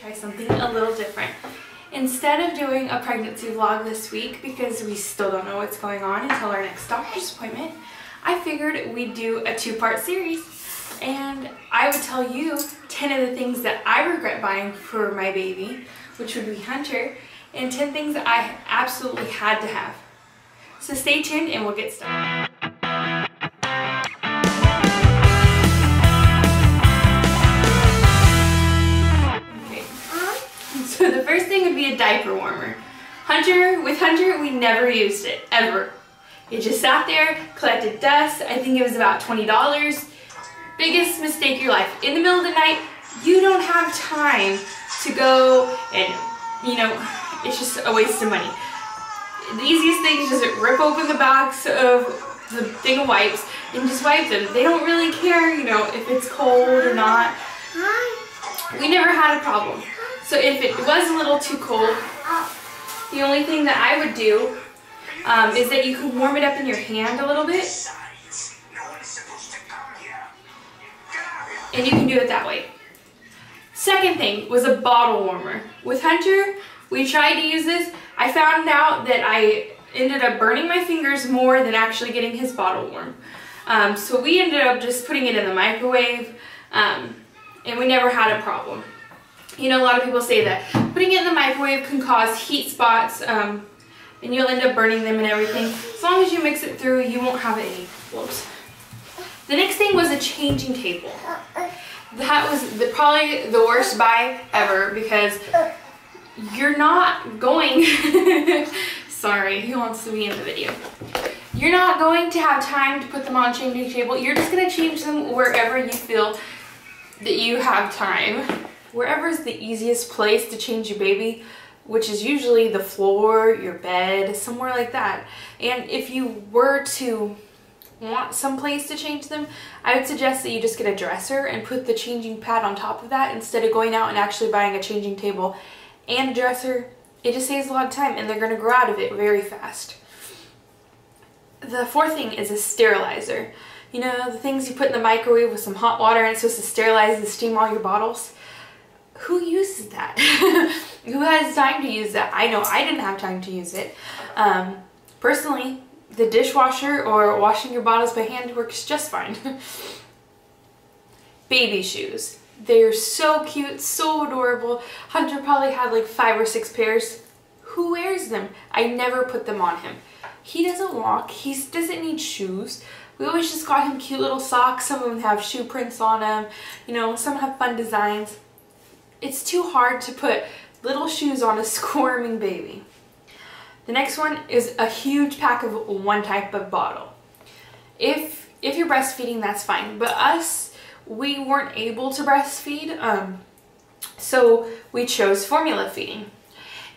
Try something a little different. Instead of doing a pregnancy vlog this week, because we still don't know what's going on until our next doctor's appointment, I figured we'd do a two-part series. And I would tell you 10 of the things that I regret buying for my baby, which would be Hunter, and 10 things I absolutely had to have. So stay tuned and we'll get started. First thing would be a diaper warmer. Hunter, with Hunter, we never used it, ever. It just sat there, collected dust. I think it was about $20. Biggest mistake of your life. In the middle of the night, you don't have time to go and, you know, it's just a waste of money. The easiest thing is just rip open the box of the thing of wipes and just wipe them. They don't really care, you know, if it's cold or not. We never had a problem. So if it was a little too cold, the only thing that I would do um, is that you could warm it up in your hand a little bit. And you can do it that way. Second thing was a bottle warmer. With Hunter, we tried to use this. I found out that I ended up burning my fingers more than actually getting his bottle warm. Um, so we ended up just putting it in the microwave um, and we never had a problem. You know, a lot of people say that putting it in the microwave can cause heat spots um, and you'll end up burning them and everything. As long as you mix it through, you won't have any. Whoops. The next thing was a changing table. That was the, probably the worst buy ever because you're not going, sorry, who wants to be in the video. You're not going to have time to put them on changing table. You're just going to change them wherever you feel that you have time. Wherever is the easiest place to change your baby, which is usually the floor, your bed, somewhere like that. And if you were to want some place to change them, I would suggest that you just get a dresser and put the changing pad on top of that instead of going out and actually buying a changing table and a dresser. It just saves a lot of time and they're going to grow out of it very fast. The fourth thing is a sterilizer. You know, the things you put in the microwave with some hot water and it's supposed to sterilize and steam all your bottles? Who uses that? Who has time to use that? I know I didn't have time to use it. Um, personally, the dishwasher or washing your bottles by hand works just fine. Baby shoes. They're so cute, so adorable. Hunter probably had like five or six pairs. Who wears them? I never put them on him. He doesn't walk. He doesn't need shoes. We always just got him cute little socks. Some of them have shoe prints on them. You know, some have fun designs. It's too hard to put little shoes on a squirming baby. The next one is a huge pack of one type of bottle. If if you're breastfeeding, that's fine. But us, we weren't able to breastfeed, um, so we chose formula feeding.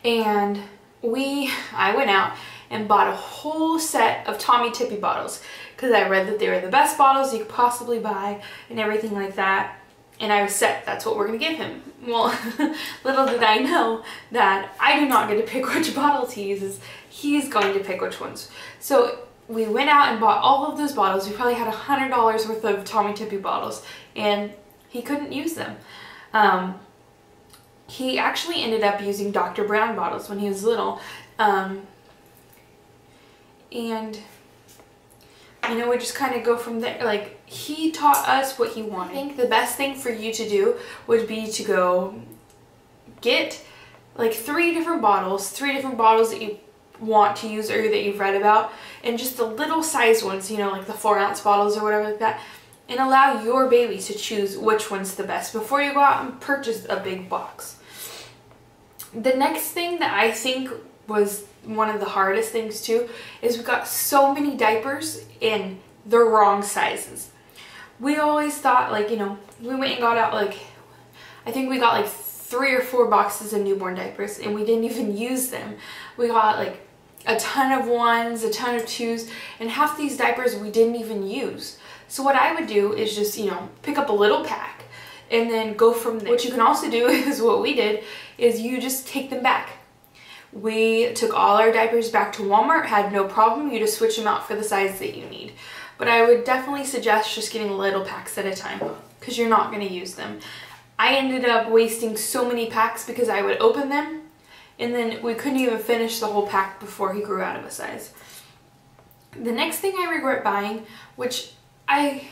And we, I went out and bought a whole set of Tommee Tippee bottles because I read that they were the best bottles you could possibly buy and everything like that. And I was set, that's what we're gonna give him. Well, little did I know that I do not get to pick which bottles he uses. He's going to pick which ones. So we went out and bought all of those bottles. We probably had a $100 worth of Tommee Tippee bottles and he couldn't use them. Um, he actually ended up using Dr. Brown bottles when he was little. Um, and you know, we just kind of go from there. Like, he taught us what he wanted. I think the best thing for you to do would be to go get like three different bottles, three different bottles that you want to use or that you've read about, and just the little size ones, you know, like the four ounce bottles or whatever like that, and allow your baby to choose which one's the best before you go out and purchase a big box. The next thing that I think was one of the hardest things too is we got so many diapers in the wrong sizes. We always thought like, you know, we went and got out like, I think we got like three or four boxes of newborn diapers and we didn't even use them. We got like a ton of ones, a ton of twos, and half these diapers we didn't even use. So what I would do is just, you know, pick up a little pack and then go from there. What you can also do is what we did, is you just take them back. We took all our diapers back to Walmart, had no problem. You just switch them out for the size that you need. But I would definitely suggest just getting little packs at a time because you're not going to use them. I ended up wasting so many packs because I would open them and then we couldn't even finish the whole pack before he grew out of a size. The next thing I regret buying, which I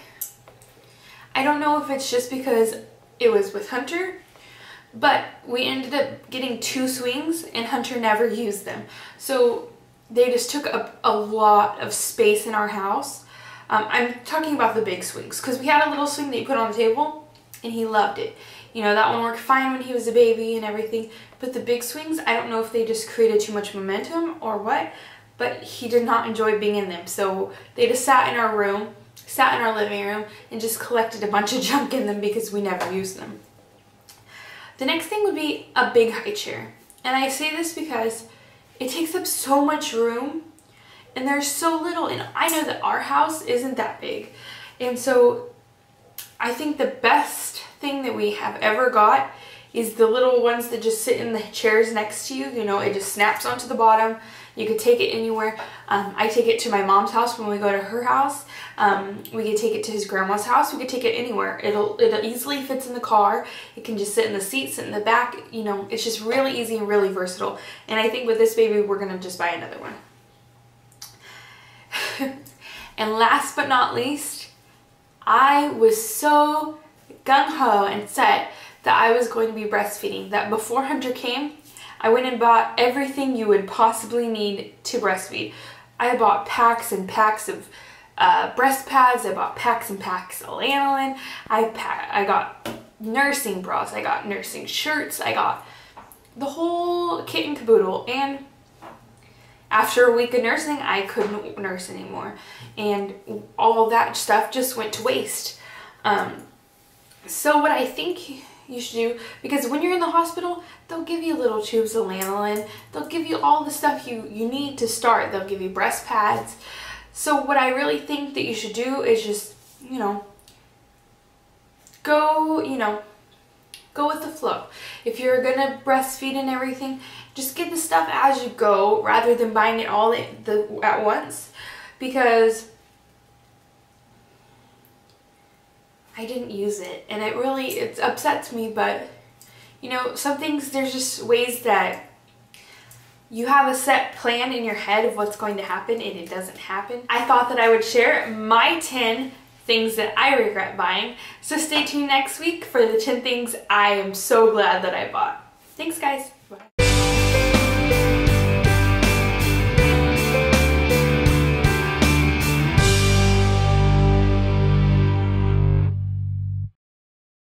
I don't know if it's just because it was with Hunter, but we ended up getting two swings and Hunter never used them. So they just took up a lot of space in our house. Um, I'm talking about the big swings because we had a little swing that you put on the table and he loved it. You know, that one worked fine when he was a baby and everything, but the big swings, I don't know if they just created too much momentum or what, but he did not enjoy being in them. So they just sat in our room, sat in our living room, and just collected a bunch of junk in them because we never used them. The next thing would be a big high chair. And I say this because it takes up so much room and there's so little and I know that our house isn't that big. And so I think the best thing that we have ever got is the little ones that just sit in the chairs next to you. You know, it just snaps onto the bottom. You could take it anywhere. Um, I take it to my mom's house when we go to her house. Um, we could take it to his grandma's house. We could take it anywhere. It'll it easily fits in the car. It can just sit in the seat, sit in the back. You know, it's just really easy and really versatile. And I think with this baby, we're going to just buy another one. and last but not least, I was so gung-ho and set that I was going to be breastfeeding. That before Hunter came, I went and bought everything you would possibly need to breastfeed. I bought packs and packs of uh, breast pads. I bought packs and packs of lanolin. I, I got nursing bras. I got nursing shirts. I got the whole kit and caboodle. And after a week of nursing, I couldn't nurse anymore. And all that stuff just went to waste. Um, so what I think you should do, because when you're in the hospital, they'll give you little tubes of lanolin. They'll give you all the stuff you, you need to start. They'll give you breast pads. So what I really think that you should do is just, you know, go, you know, go with the flow. If you're gonna breastfeed and everything, just get the stuff as you go rather than buying it all the, at once because I didn't use it and it really it upsets me but you know some things there's just ways that you have a set plan in your head of what's going to happen and it doesn't happen. I thought that I would share my 10 things that I regret buying. So stay tuned next week for the 10 things I am so glad that I bought. Thanks guys. Bye.